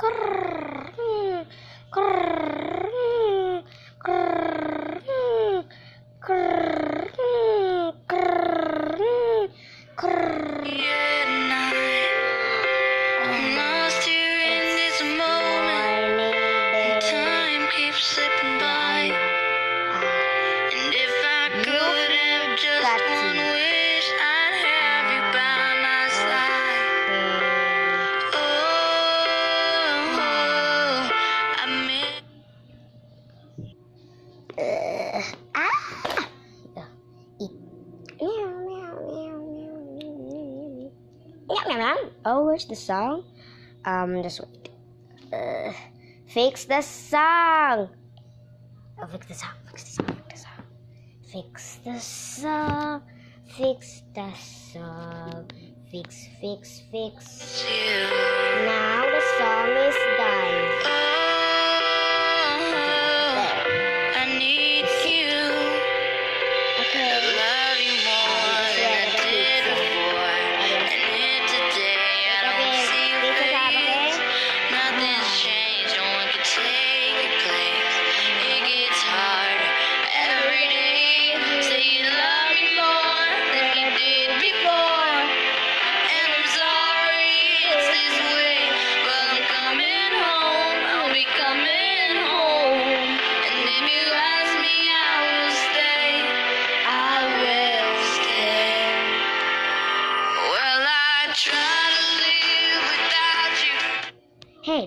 keren Oh, where's the song? Um, just wait. Uh, fix the song. Oh, fix the song. Fix the song. Fix the song. Fix the song. Fix the song. Fix, fix, fix. Now the song is done.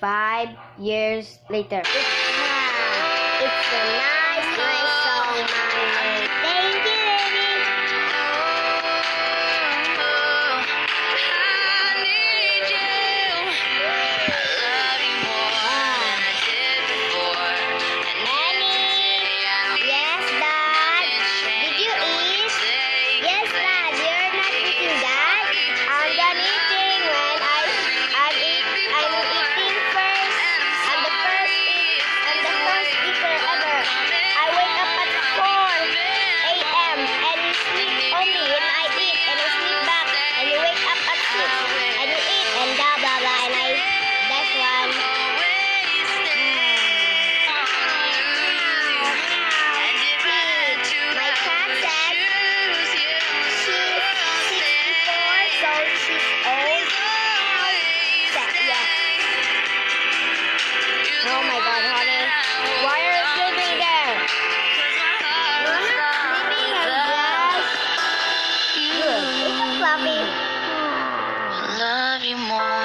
five years later. It's, it's a nice Oh yeah. Oh my god. Why are yes. It's. Love you more.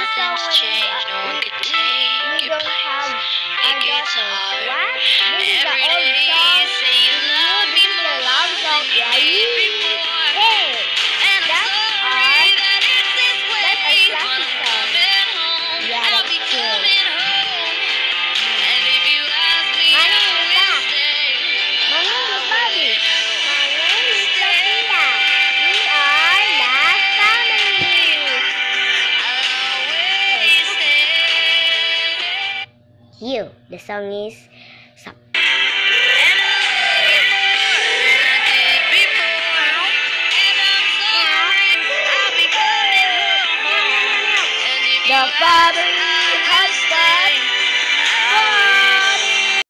Nothing's changed, no one could take your place. It gets hard every day. You say you The song is Sup. The Father has died.